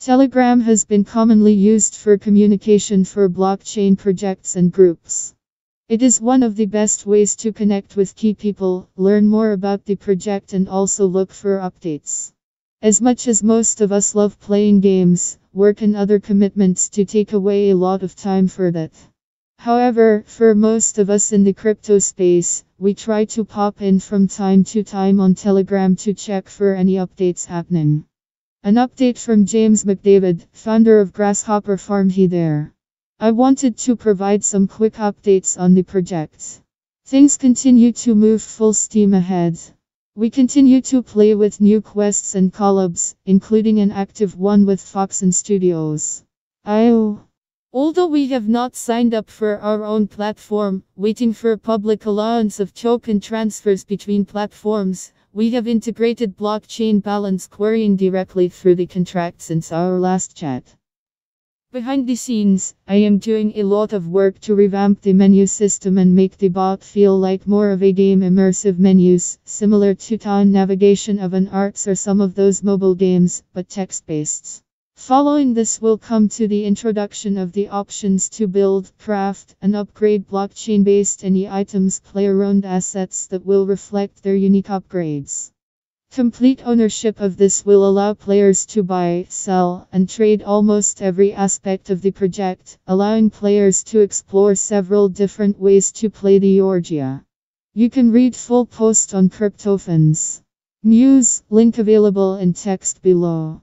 Telegram has been commonly used for communication for blockchain projects and groups. It is one of the best ways to connect with key people, learn more about the project, and also look for updates. As much as most of us love playing games, work and other commitments to take away a lot of time for that. However, for most of us in the crypto space, we try to pop in from time to time on Telegram to check for any updates happening. An update from James McDavid, founder of Grasshopper Farm. He there. I wanted to provide some quick updates on the project. Things continue to move full steam ahead. We continue to play with new quests and collabs, including an active one with Foxen Studios. IO. Oh. Although we have not signed up for our own platform, waiting for a public allowance of token transfers between platforms, we have integrated blockchain balance querying directly through the contract since our last chat. Behind the scenes, I am doing a lot of work to revamp the menu system and make the bot feel like more of a game immersive menus, similar to town navigation of an arts or some of those mobile games, but text-based. Following this will come to the introduction of the options to build, craft, and upgrade blockchain-based any items player-owned assets that will reflect their unique upgrades. Complete ownership of this will allow players to buy, sell, and trade almost every aspect of the project, allowing players to explore several different ways to play the Yorgia. You can read full post on CryptoFans. News, link available in text below.